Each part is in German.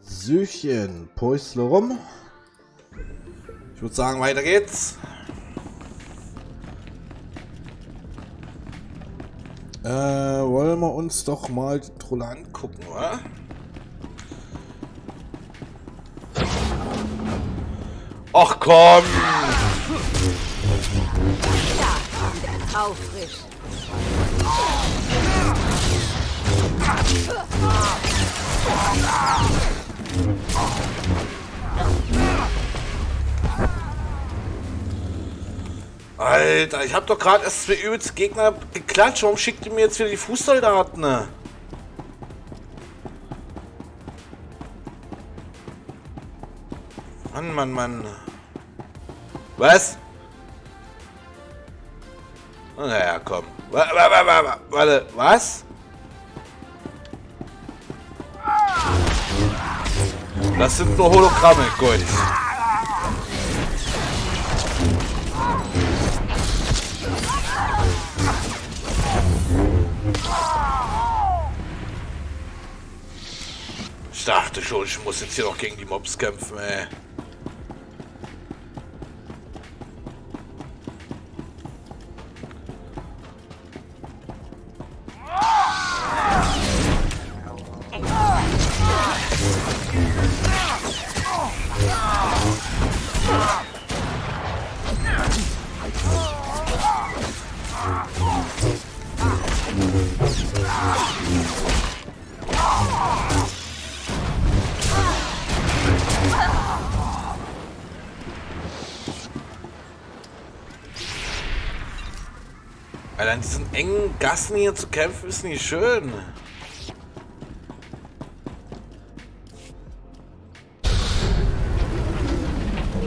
Süchchen, Päusle rum. Ich würde sagen, weiter geht's. Äh, wollen wir uns doch mal die Trolle angucken, oder? Ach komm! Taufrisch. Alter, ich hab doch gerade erst zwei übelst Gegner geklatscht. Warum schickt ihr mir jetzt wieder die Fußsoldaten? Mann, Mann, Mann. Was? Naja, komm. Wa- wa- wa- wa- wa- Warte, was? Das sind nur Hologramme, gut. Ich dachte schon, ich muss jetzt hier noch gegen die Mobs kämpfen, ey. Gassen hier zu kämpfen ist nicht schön.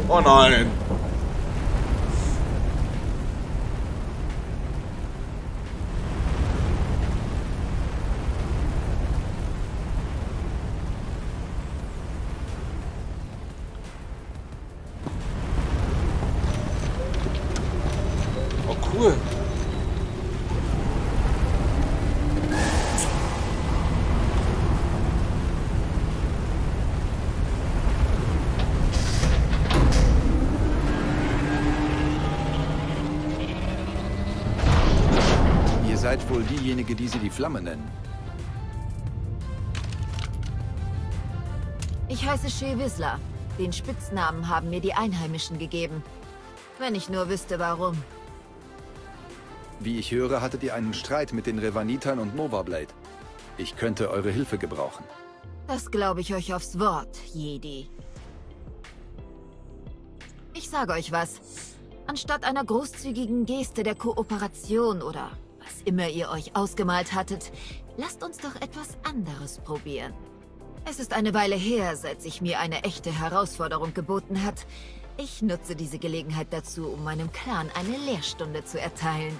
Oh nein. Oh cool. Ihr seid wohl diejenige, die sie die Flamme nennen. Ich heiße Shea Whistler. Den Spitznamen haben mir die Einheimischen gegeben. Wenn ich nur wüsste, warum. Wie ich höre, hattet ihr einen Streit mit den Revanitern und Novablade. Ich könnte eure Hilfe gebrauchen. Das glaube ich euch aufs Wort, Jedi. Ich sage euch was. Anstatt einer großzügigen Geste der Kooperation oder was immer ihr euch ausgemalt hattet, lasst uns doch etwas anderes probieren. Es ist eine Weile her, seit sich mir eine echte Herausforderung geboten hat. Ich nutze diese Gelegenheit dazu, um meinem Clan eine Lehrstunde zu erteilen.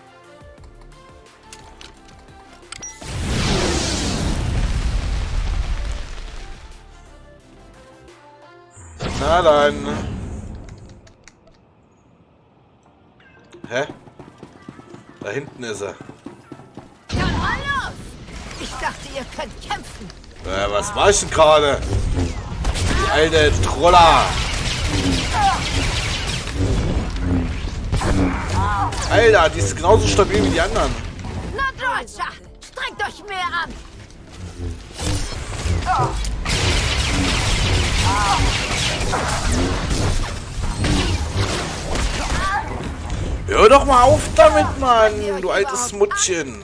Na dann. Hä? Da hinten ist er. Los! Ich dachte, ihr könnt kämpfen. Äh, was war ich denn gerade? Die alte Troller. Alter, die ist genauso stabil wie die anderen. Na, Deutscher! Strengt euch mehr an! Hör doch mal auf damit, Mann, du altes Muttchen.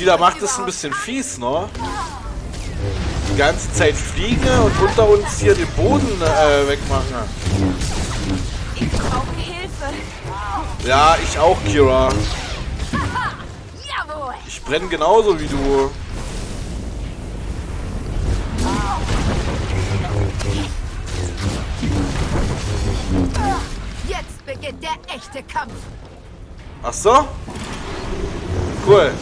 Die da macht, ist ein bisschen fies, ne? Die ganze Zeit fliegen und unter uns hier den Boden äh, wegmachen. Ich brauche Hilfe. Ja, ich auch, Kira. Ich brenne genauso wie du. Jetzt beginnt der echte Kampf. Ach so? Cool.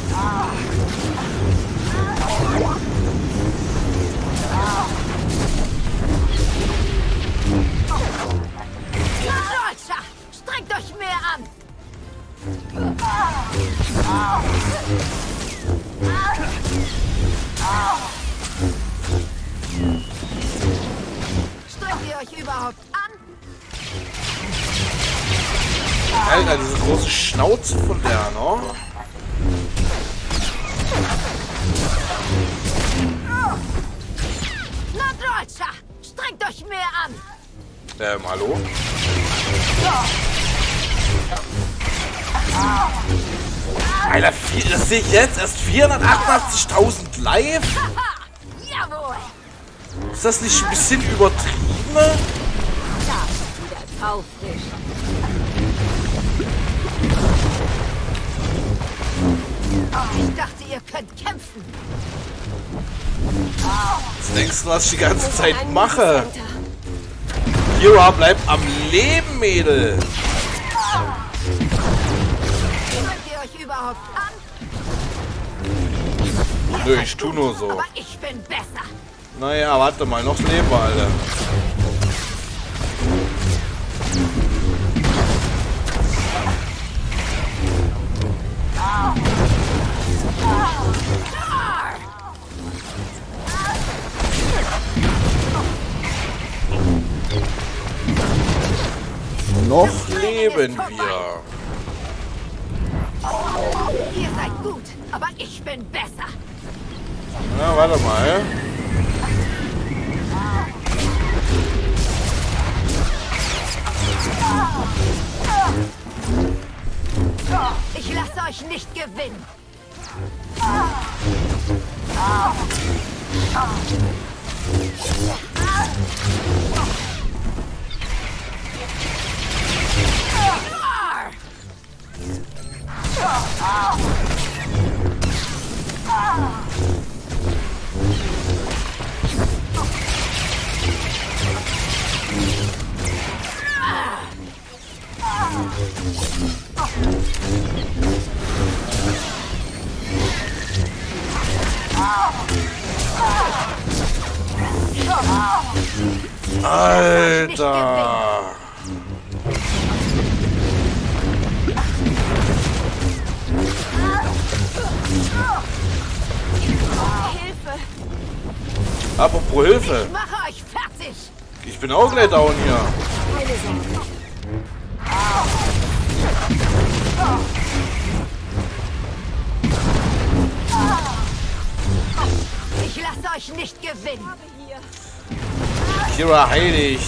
Strengt euch mehr an. Strengt ihr euch überhaupt an? Alter, diese große Schnauze von das sehe ich jetzt erst 488.000 live? Ist das nicht ein bisschen übertrieben? Taufrisch. Ich dachte, ihr könnt kämpfen. Was denkst du, was ich die ganze Zeit mache? Kira bleibt am Leben, Mädel. Nö, ich tu nur so. Aber ich bin besser. Naja, warte mal, noch leben wir alle. Noch leben wir. Warte mal. Ich lasse euch nicht gewinnen. Alter. Hilfe! Apropos Hilfe. Ich mache euch fertig! Ich bin auch gleich down hier. Lasse euch nicht gewinnen. Kira, heil dich.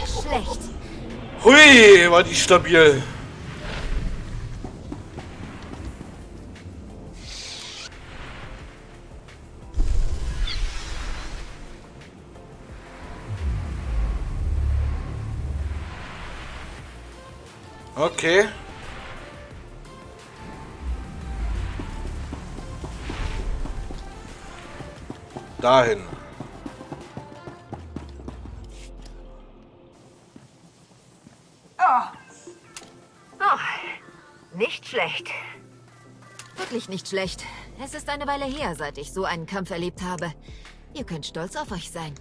Nicht schlecht. Hui, war die stabil. Okay. Dahin. Nicht schlecht. Wirklich nicht schlecht. Es ist eine Weile her, seit ich so einen Kampf erlebt habe. Ihr könnt stolz auf euch sein.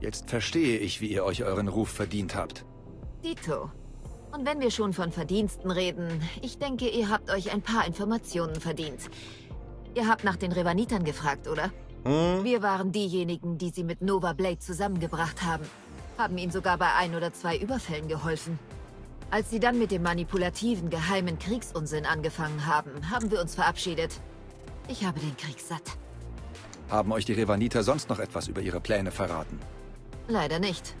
Jetzt verstehe ich, wie ihr euch euren Ruf verdient habt. Dito. Und wenn wir schon von Verdiensten reden, ich denke, ihr habt euch ein paar Informationen verdient. Ihr habt nach den Revanitern gefragt, oder? Wir waren diejenigen, die sie mit Nova Blade zusammengebracht haben. Haben ihnen sogar bei ein oder zwei Überfällen geholfen. Als sie dann mit dem manipulativen, geheimen Kriegsunsinn angefangen haben, haben wir uns verabschiedet. Ich habe den Krieg satt. Haben euch die Revaniter sonst noch etwas über ihre Pläne verraten? Leider nicht.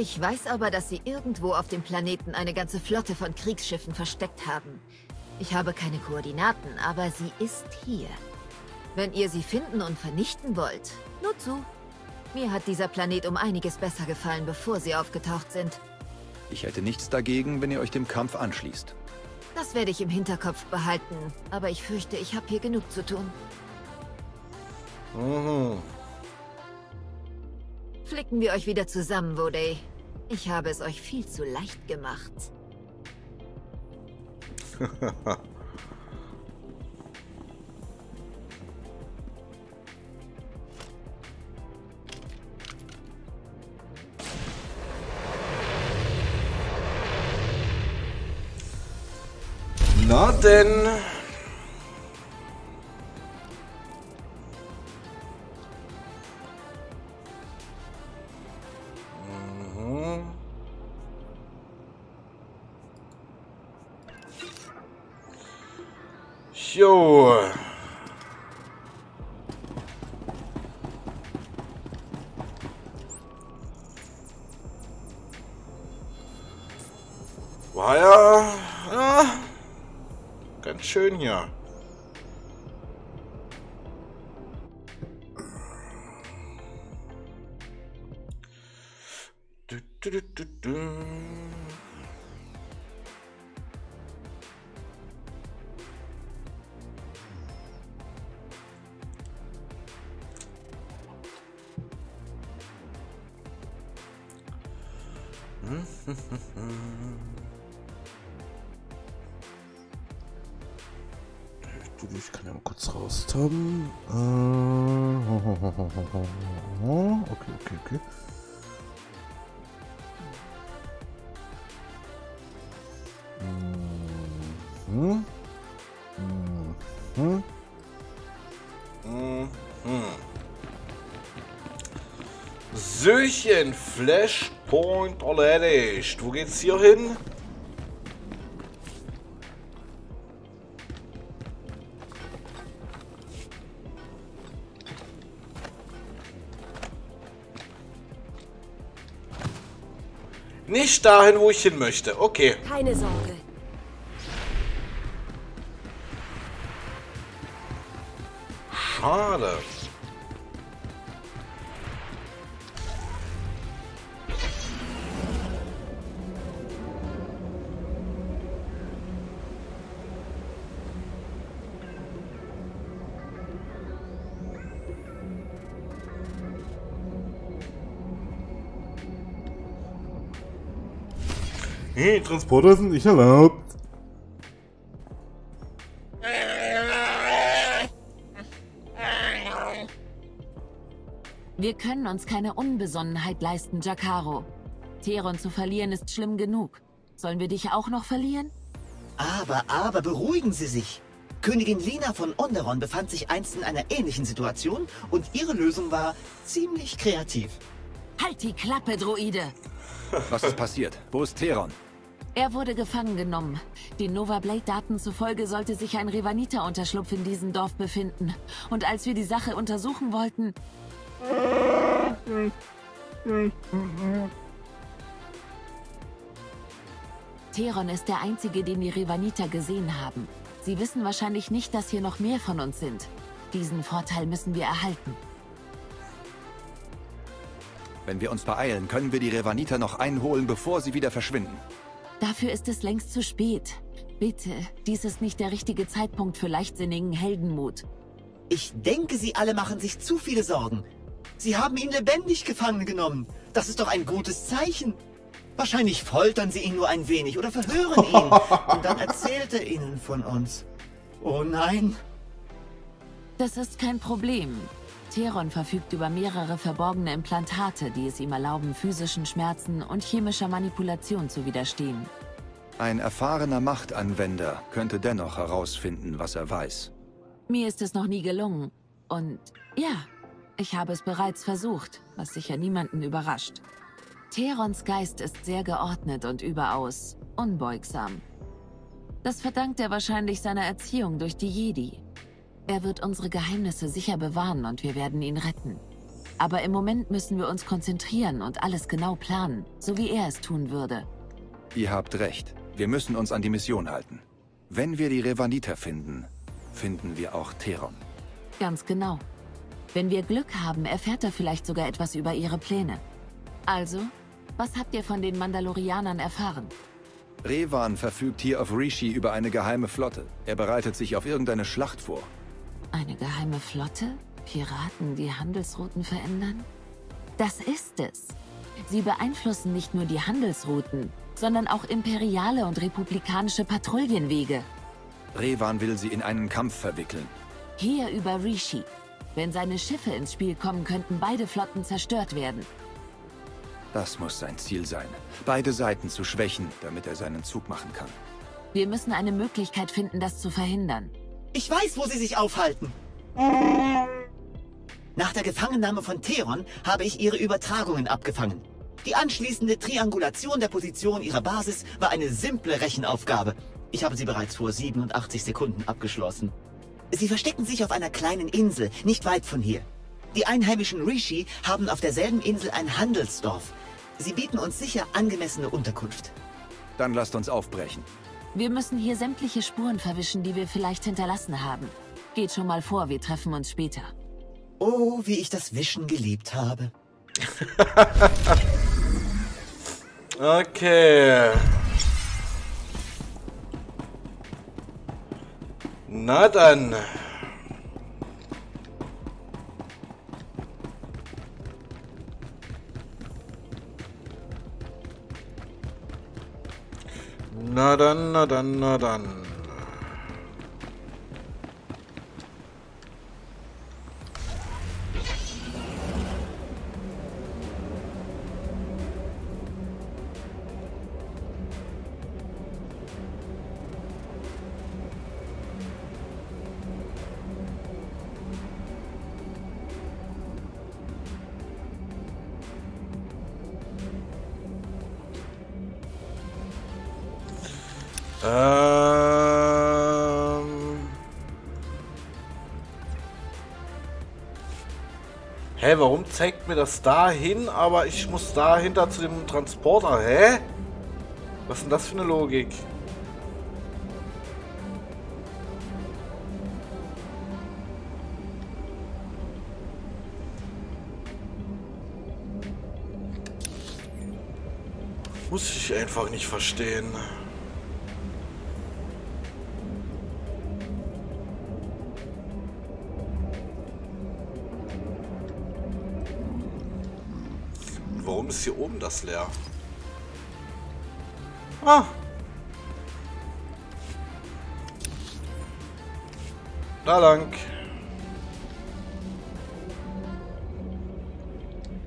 Ich weiß aber, dass sie irgendwo auf dem Planeten eine ganze Flotte von Kriegsschiffen versteckt haben. Ich habe keine Koordinaten, aber sie ist hier. Wenn ihr sie finden und vernichten wollt, nur zu. Mir hat dieser Planet um einiges besser gefallen, bevor sie aufgetaucht sind. Ich hätte nichts dagegen, wenn ihr euch dem Kampf anschließt. Das werde ich im Hinterkopf behalten, aber ich fürchte, ich habe hier genug zu tun. Mhm. Flicken wir euch wieder zusammen, Vodey. Ich habe es euch viel zu leicht gemacht. Na denn. Mhm. Mhm. Mhm. Söchen, Flashpoint erledigt. Wo geht's hier hin? Nicht dahin, wo ich hin möchte. Okay. Keine Sorge. Schade. Hey, Transporter sind nicht erlaubt. Können uns keine Unbesonnenheit leisten, Jakaro. Theron zu verlieren ist schlimm genug. Sollen wir dich auch noch verlieren? Aber, aber, beruhigen Sie sich. Königin Lina von Onderon befand sich einst in einer ähnlichen Situation und ihre Lösung war ziemlich kreativ. Halt die Klappe, Droide! Was ist passiert? Wo ist Theron? Er wurde gefangen genommen. Den Nova Blade-Daten zufolge sollte sich ein Revanita-Unterschlupf in diesem Dorf befinden. Und als wir die Sache untersuchen wollten... Theron ist der Einzige, den die Revanita gesehen haben. Sie wissen wahrscheinlich nicht, dass hier noch mehr von uns sind. Diesen Vorteil müssen wir erhalten. Wenn wir uns beeilen, können wir die Revanita noch einholen, bevor sie wieder verschwinden. Dafür ist es längst zu spät. Bitte, dies ist nicht der richtige Zeitpunkt für leichtsinnigen Heldenmut. Ich denke, Sie alle machen sich zu viele Sorgen. Sie haben ihn lebendig gefangen genommen. Das ist doch ein gutes Zeichen. Wahrscheinlich foltern Sie ihn nur ein wenig oder verhören ihn. Und dann erzählt er Ihnen von uns. Oh nein. Das ist kein Problem. Theron verfügt über mehrere verborgene Implantate, die es ihm erlauben, physischen Schmerzen und chemischer Manipulation zu widerstehen. Ein erfahrener Machtanwender könnte dennoch herausfinden, was er weiß. Mir ist es noch nie gelungen. Und ja, ich habe es bereits versucht, was sicher niemanden überrascht. Therons Geist ist sehr geordnet und überaus unbeugsam. Das verdankt er wahrscheinlich seiner Erziehung durch die Jedi. Er wird unsere Geheimnisse sicher bewahren und wir werden ihn retten. Aber im Moment müssen wir uns konzentrieren und alles genau planen, so wie er es tun würde. Ihr habt recht. Wir müssen uns an die Mission halten. Wenn wir die Revaniter finden, finden wir auch Theron. Ganz genau. Wenn wir Glück haben, erfährt er vielleicht sogar etwas über ihre Pläne. Also, was habt ihr von den Mandalorianern erfahren? Revan verfügt hier auf Rishi über eine geheime Flotte. Er bereitet sich auf irgendeine Schlacht vor. Eine geheime Flotte? Piraten, die Handelsrouten verändern? Das ist es. Sie beeinflussen nicht nur die Handelsrouten, sondern auch imperiale und republikanische Patrouillenwege. Revan will sie in einen Kampf verwickeln. Hier über Rishi. Wenn seine Schiffe ins Spiel kommen, könnten beide Flotten zerstört werden. Das muss sein Ziel sein. Beide Seiten zu schwächen, damit er seinen Zug machen kann. Wir müssen eine Möglichkeit finden, das zu verhindern. Ich weiß, wo sie sich aufhalten. Nach der Gefangennahme von Theron habe ich ihre Übertragungen abgefangen. Die anschließende Triangulation der Position ihrer Basis war eine simple Rechenaufgabe. Ich habe sie bereits vor 87 Sekunden abgeschlossen. Sie verstecken sich auf einer kleinen Insel, nicht weit von hier. Die einheimischen Rishi haben auf derselben Insel ein Handelsdorf. Sie bieten uns sicher angemessene Unterkunft. Dann lasst uns aufbrechen. Wir müssen hier sämtliche Spuren verwischen, die wir vielleicht hinterlassen haben. Geht schon mal vor, wir treffen uns später. Oh, wie ich das Wischen geliebt habe. Okay. Na dann. Na dann, na dann, na dann. Hä, warum zeigt mir das dahin, aber ich muss dahinter zu dem Transporter? Hä? Was ist denn das für eine Logik? Muss ich einfach nicht verstehen. Warum ist hier oben das leer? Ah. Da lang.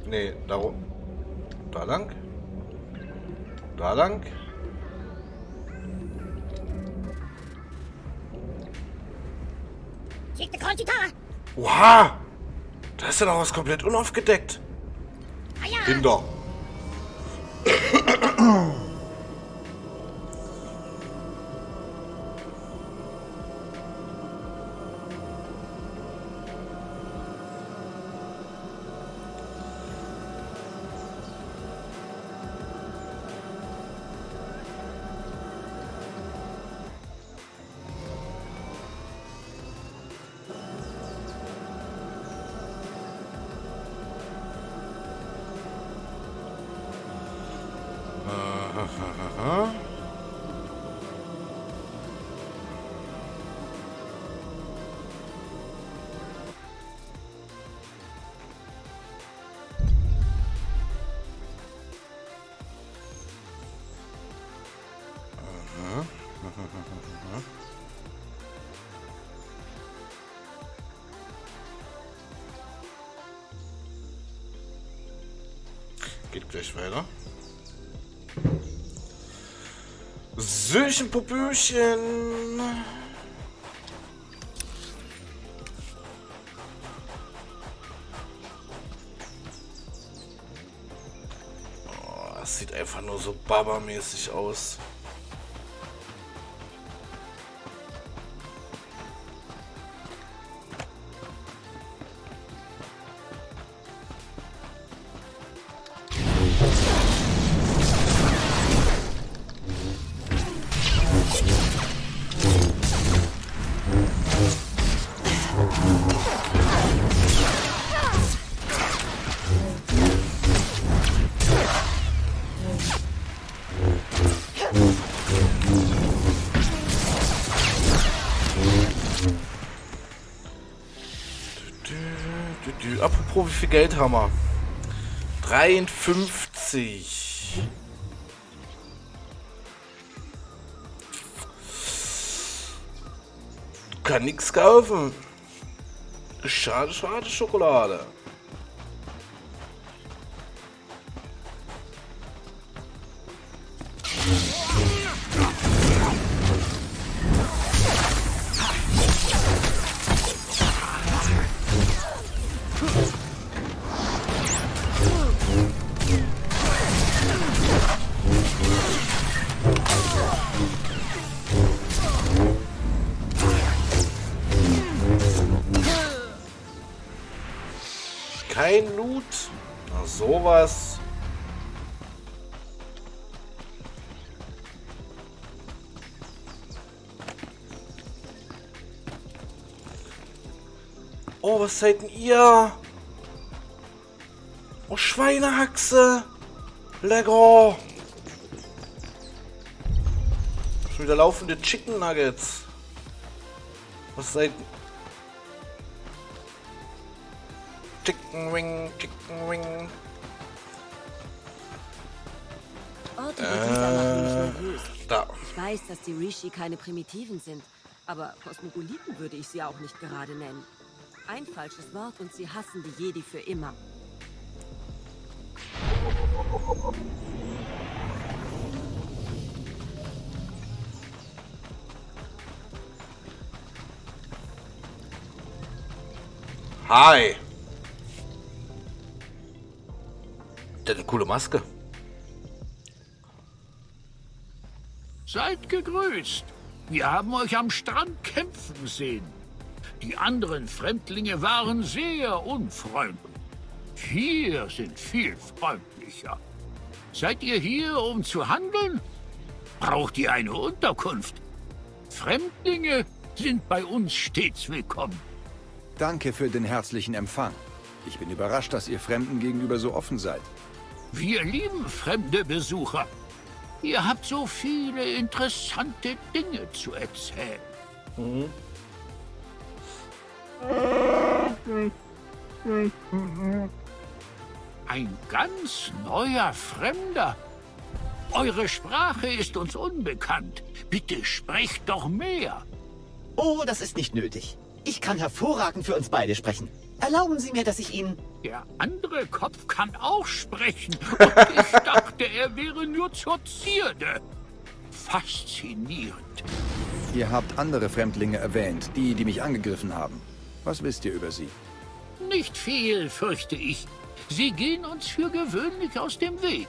Nee, darum. Da lang. Da lang. Oha! Da ist ja noch was komplett unaufgedeckt. Ding dong. Geht gleich weiter. Söchen, Popöchen. Oh, das sieht einfach nur so Baba-mäßig aus. Wie viel Geld haben wir? 53. Kann nix kaufen. Schade, schade, Schokolade. Was seid denn ihr? Oh, Schweinehaxe. Lecker. Schon wieder laufende Chicken Nuggets. Was seid... Chicken Wing, Chicken Wing. Orte mich nervös. Da. Ich weiß, dass die Rishi keine Primitiven sind, aber Kosmopoliten würde ich sie auch nicht gerade nennen. Ein falsches Wort und sie hassen die Jedi für immer. Hi. Der hat eine coole Maske. Seid gegrüßt. Wir haben euch am Strand kämpfen sehen. Die anderen Fremdlinge waren sehr unfreundlich. Wir sind viel freundlicher. Seid ihr hier, um zu handeln? Braucht ihr eine Unterkunft? Fremdlinge sind bei uns stets willkommen. Danke für den herzlichen Empfang. Ich bin überrascht, dass ihr Fremden gegenüber so offen seid. Wir lieben fremde Besucher. Ihr habt so viele interessante Dinge zu erzählen. Ein ganz neuer Fremder. Eure Sprache ist uns unbekannt. Bitte sprecht doch mehr. Oh, das ist nicht nötig. Ich kann hervorragend für uns beide sprechen. Erlauben Sie mir, dass ich Ihnen... Der andere Kopf kann auch sprechen. Und ich dachte, er wäre nur zur Zierde. Faszinierend. Ihr habt andere Fremdlinge erwähnt, die, die mich angegriffen haben. Was wisst ihr über sie? Nicht viel, fürchte ich. Sie gehen uns für gewöhnlich aus dem Weg.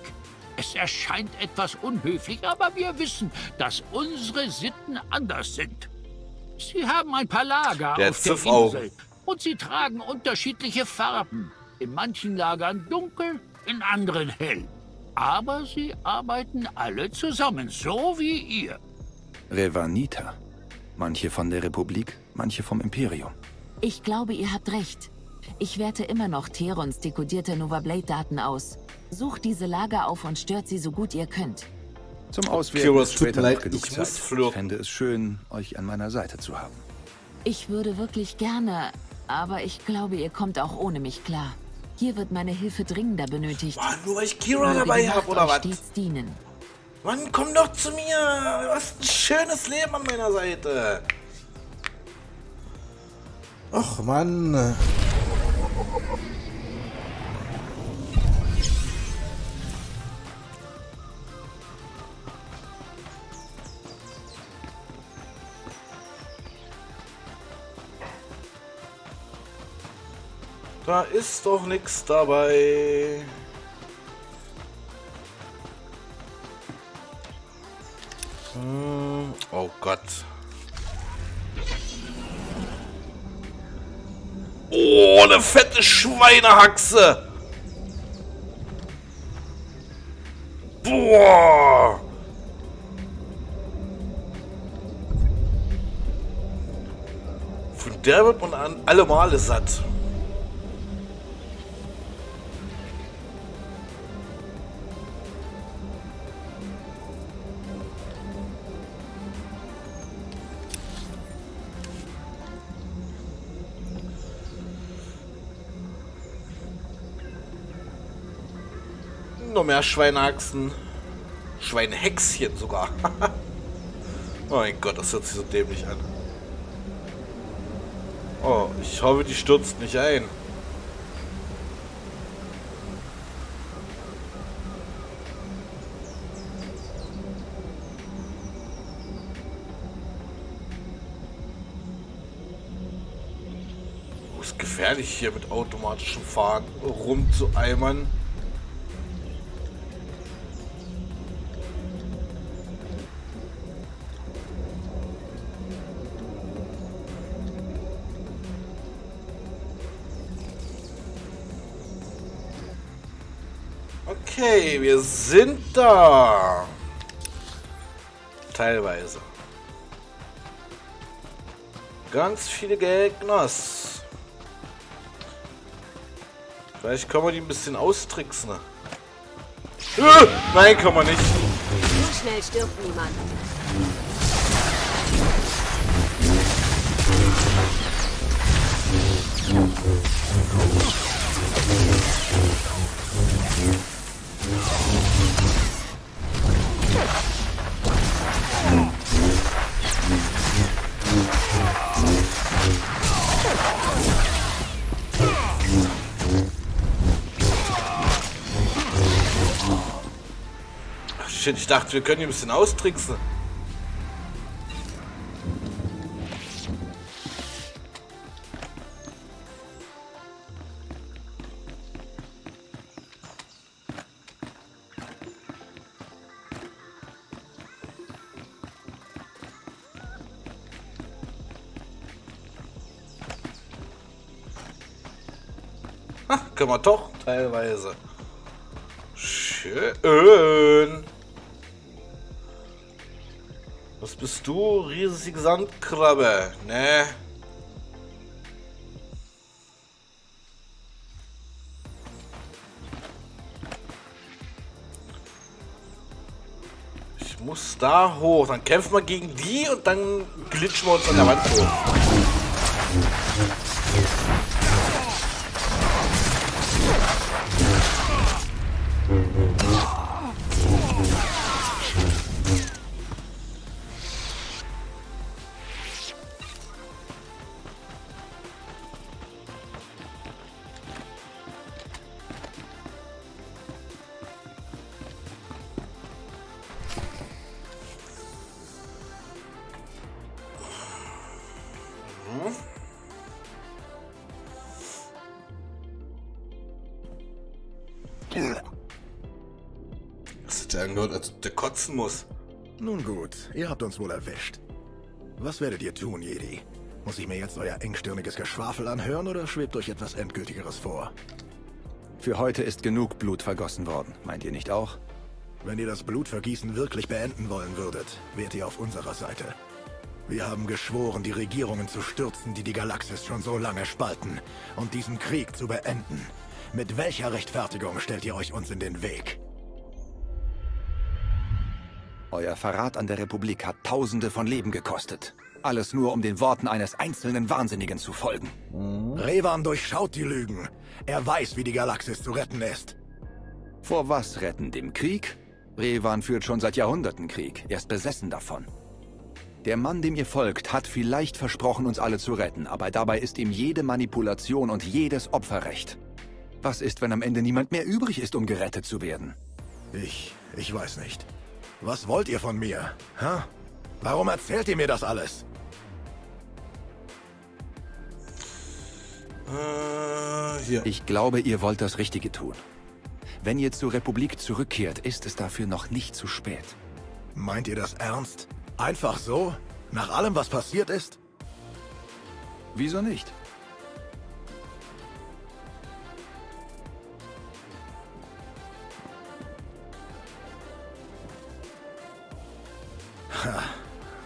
Es erscheint etwas unhöflich, aber wir wissen, dass unsere Sitten anders sind. Sie haben ein paar Lager Der auf der. Insel und sie tragen unterschiedliche Farben. In manchen Lagern dunkel, in anderen hell. Aber sie arbeiten alle zusammen, so wie ihr. Revanita. Manche von der Republik, manche vom Imperium. Ich glaube, ihr habt recht. Ich werte immer noch Terons dekodierte Nova Blade-Daten aus. Sucht diese Lager auf und stört sie so gut ihr könnt. Zum Auswählen ist später noch leid, genug ich Zeit. muss flirten. Ich fände es schön, euch an meiner Seite zu haben. Ich würde wirklich gerne, aber ich glaube, ihr kommt auch ohne mich klar. Hier wird meine Hilfe dringender benötigt. Boah, nur weil ich Kira dabei habe, oder was? stets dienen. Mann, komm doch zu mir. Du hast ein schönes Leben an meiner Seite. Ach Mann. Da ist doch nichts dabei. Hm, oh Gott. Oh, eine fette Schweinehaxe. Boah. Von der wird man an alle Male satt. Noch mehr Schweinehaxen. Schweinehäxchen sogar. oh mein Gott, das hört sich so dämlich an. Oh, ich hoffe, die stürzt nicht ein. Ist gefährlich hier mit automatischem Fahren rumzueimern. Okay, wir sind da. Teilweise. Ganz viele Gegners. Vielleicht können wir die ein bisschen austricksen. Äh, nein, kann man nicht. So schnell stirbt niemand. Ach, shit, ich dachte, wir können die ein bisschen austricksen. Ach, können wir doch teilweise. Schön. Bist du? Riesige Sandkrabbe. Ne. Ich muss da hoch. Dann kämpfen wir gegen die und dann glitschen wir uns an der Wand hoch. Angehört, als ob der kotzen muss. Nun gut, ihr habt uns wohl erwischt. Was werdet ihr tun, Jedi? Muss ich mir jetzt euer engstirniges Geschwafel anhören oder schwebt euch etwas Endgültigeres vor? Für heute ist genug Blut vergossen worden, meint ihr nicht auch? Wenn ihr das Blutvergießen wirklich beenden wollen würdet, wärt ihr auf unserer Seite. Wir haben geschworen, die Regierungen zu stürzen, die die Galaxis schon so lange spalten, und diesen Krieg zu beenden. Mit welcher Rechtfertigung stellt ihr euch uns in den Weg? Euer Verrat an der Republik hat Tausende von Leben gekostet. Alles nur, um den Worten eines einzelnen Wahnsinnigen zu folgen. Revan durchschaut die Lügen. Er weiß, wie die Galaxis zu retten ist. Vor was retten? Dem Krieg? Revan führt schon seit Jahrhunderten Krieg. Er ist besessen davon. Der Mann, dem ihr folgt, hat vielleicht versprochen, uns alle zu retten, aber dabei ist ihm jede Manipulation und jedes Opfer recht. Was ist, wenn am Ende niemand mehr übrig ist, um gerettet zu werden? Ich, ich weiß nicht. Was wollt ihr von mir? Hä? Warum erzählt ihr mir das alles? Äh, hier. Ich glaube, ihr wollt das Richtige tun. Wenn ihr zur Republik zurückkehrt, ist es dafür noch nicht zu spät. Meint ihr das ernst? Einfach so? Nach allem, was passiert ist? Wieso nicht?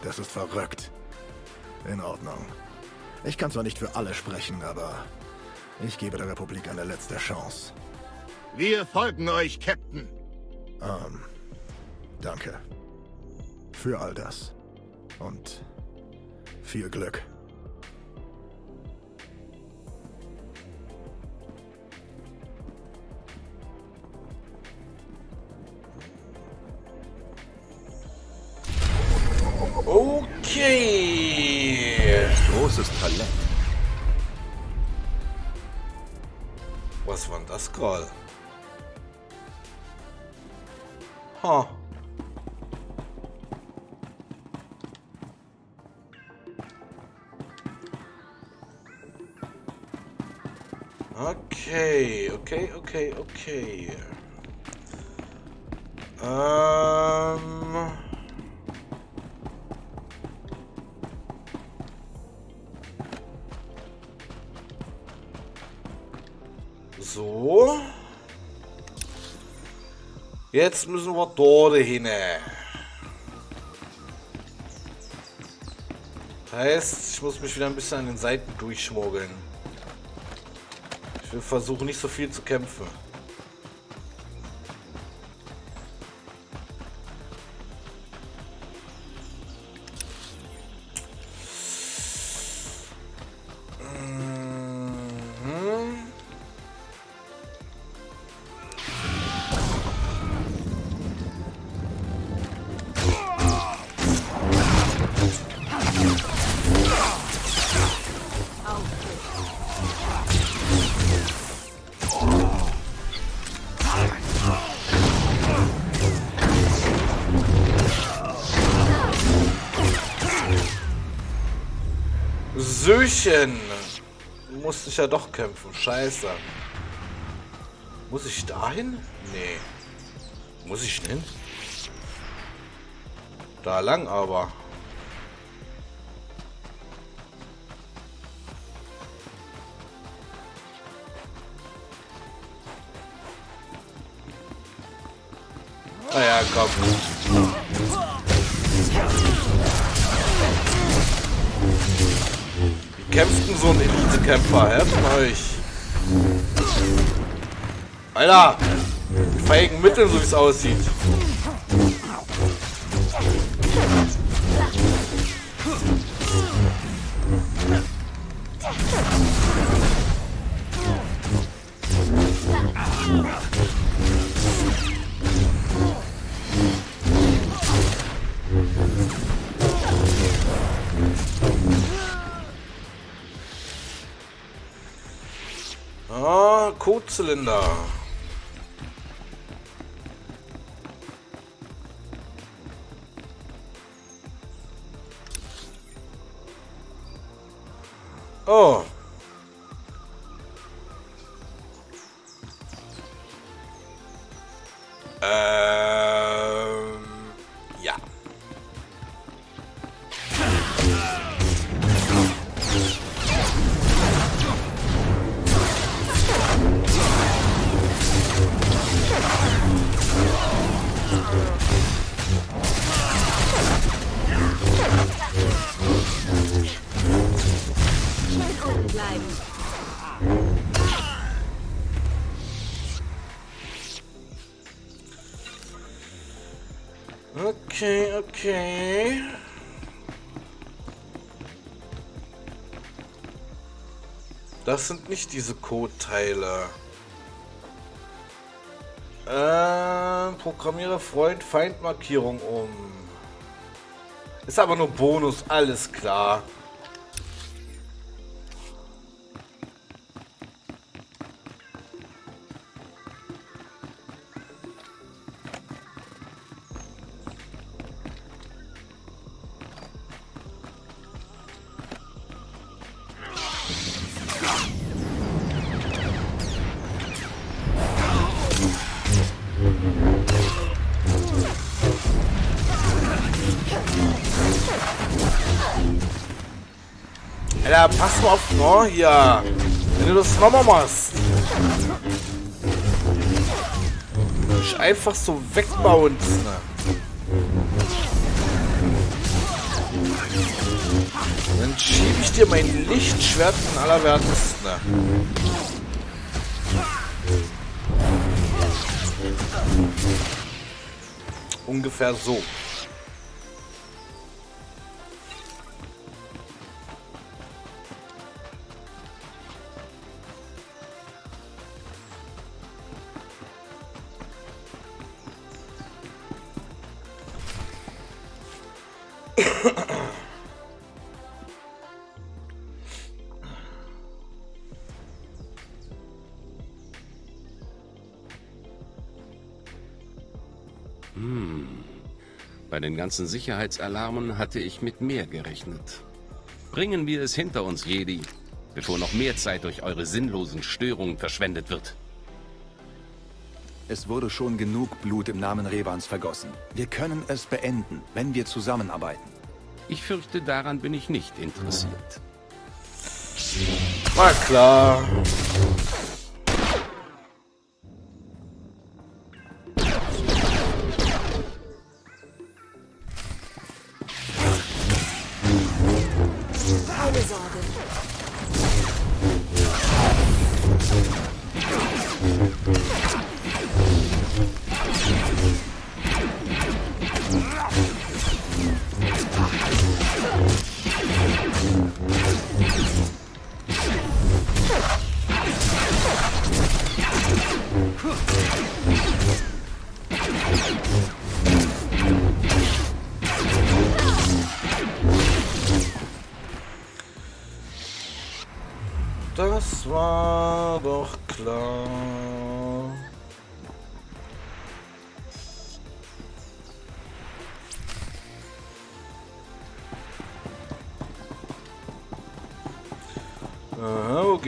Das ist verrückt. In Ordnung. Ich kann zwar nicht für alle sprechen, aber ich gebe der Republik eine letzte Chance. Wir folgen euch, Captain. Ähm, danke. Für all das. Und viel Glück. Großes Talent. Was war das gerade? Ha. Okay, okay, okay, okay. Ähm. Jetzt müssen wir dort hin. Heißt, ich muss mich wieder ein bisschen an den Seiten durchschmuggeln. Ich will versuchen, nicht so viel zu kämpfen. Söchen! Musste ich ja doch kämpfen. Scheiße. Muss ich dahin? Nee. Muss ich hin? Da lang aber. Naja, komm. Kämpft denn so ein Elite-Kämpfer? Von euch. Alter! Die feigen Mittel, so wie es aussieht. Das sind nicht diese Code-Teile. Äh, programmiere Freund-Feind-Markierung um. Ist aber nur Bonus, alles klar. Alter, pass mal auf, no, hier. Wenn du das nochmal machst. Ich einfach so wegbouncen. ne? Dann schiebe ich dir mein Lichtschwert in aller Wertesten. ne? Ungefähr so. Ganzen Sicherheitsalarmen hatte ich mit mehr gerechnet. Bringen wir es hinter uns, Jedi, bevor noch mehr Zeit durch eure sinnlosen Störungen verschwendet wird. Es wurde schon genug Blut im Namen Revans vergossen. Wir können es beenden, wenn wir zusammenarbeiten. Ich fürchte, daran bin ich nicht interessiert. War klar.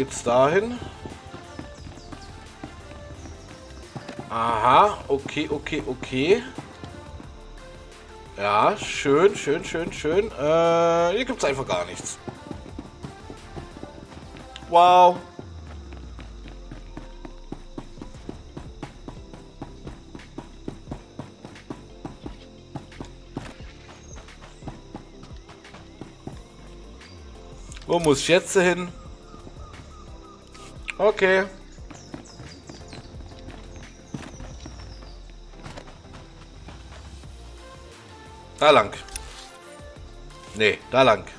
Geht's dahin? Aha, okay, okay, okay. Ja, schön, schön, schön, schön. Äh, hier gibt's einfach gar nichts. Wow. Wo muss ich jetzt hin? Okay. Da lang. Nee, da lang.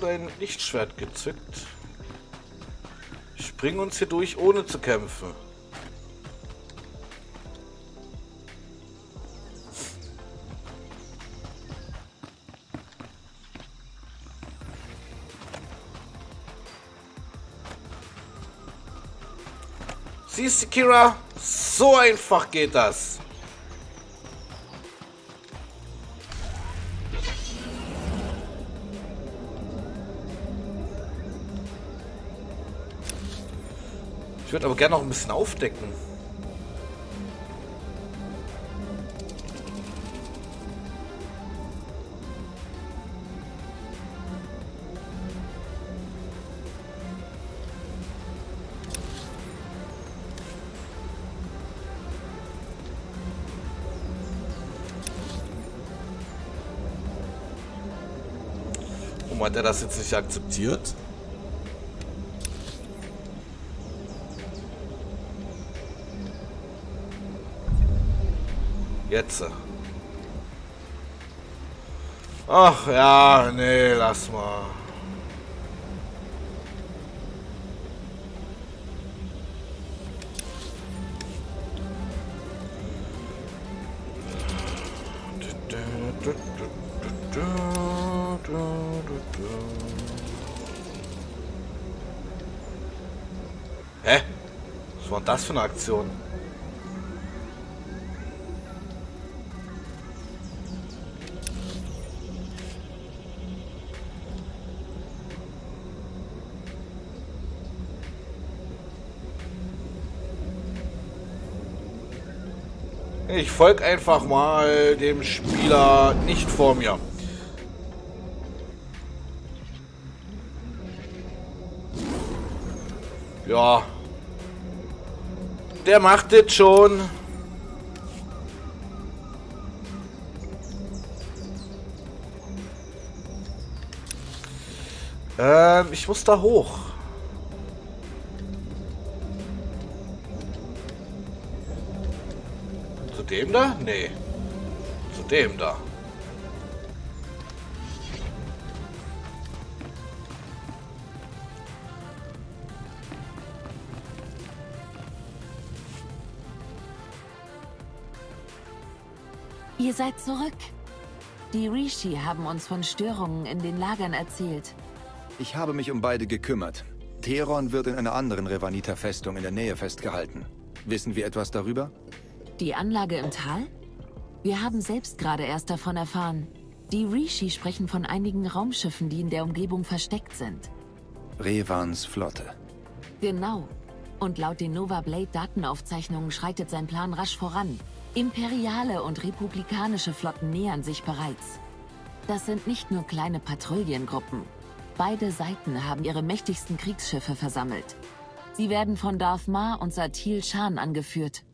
Du dein Lichtschwert gezückt? Spring uns hier durch, ohne zu kämpfen. Siehst du, Kira? So einfach geht das. Ich würde aber gerne noch ein bisschen aufdecken. Warum hat er das jetzt nicht akzeptiert? Jetzt. Ach ja, nee, lass mal. Hä? Was war das für eine Aktion? Ich folge einfach mal dem Spieler nicht vor mir. Ja. Der macht das schon. Ähm, ich muss da hoch. dem da? Nee. Zu dem da. Ihr seid zurück. Die Rishi haben uns von Störungen in den Lagern erzählt. Ich habe mich um beide gekümmert. Teron wird in einer anderen Revanita-Festung in der Nähe festgehalten. Wissen wir etwas darüber? Die Anlage im Tal? Wir haben selbst gerade erst davon erfahren. Die Rishi sprechen von einigen Raumschiffen, die in der Umgebung versteckt sind. Revans Flotte. Genau. Und laut den Nova Blade Datenaufzeichnungen schreitet sein Plan rasch voran. Imperiale und republikanische Flotten nähern sich bereits. Das sind nicht nur kleine Patrouillengruppen. Beide Seiten haben ihre mächtigsten Kriegsschiffe versammelt. Sie werden von Darth Ma und Satil Shan angeführt.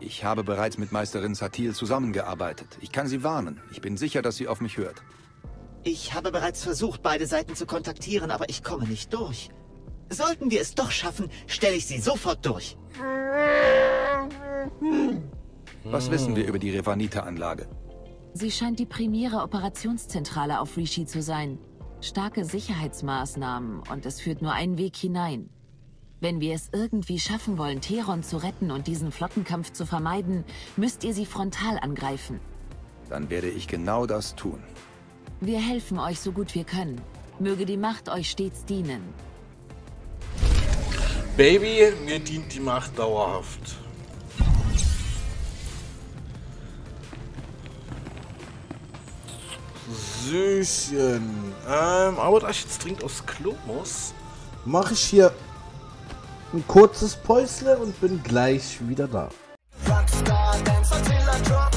Ich habe bereits mit Meisterin Satil zusammengearbeitet. Ich kann sie warnen. Ich bin sicher, dass sie auf mich hört. Ich habe bereits versucht, beide Seiten zu kontaktieren, aber ich komme nicht durch. Sollten wir es doch schaffen, stelle ich sie sofort durch. Was wissen wir über die Revanita-Anlage? Sie scheint die primäre Operationszentrale auf Rishi zu sein. Starke Sicherheitsmaßnahmen und es führt nur einen Weg hinein. Wenn wir es irgendwie schaffen wollen, Theron zu retten und diesen Flottenkampf zu vermeiden, müsst ihr sie frontal angreifen. Dann werde ich genau das tun. Wir helfen euch so gut wir können. Möge die Macht euch stets dienen. Baby, mir dient die Macht dauerhaft. Süßchen. Ähm, aber da ich jetzt dringend aufs Klo muss. Mache ich hier ein kurzes Päusle und bin gleich wieder da. Rockstar, Dancer till I drop.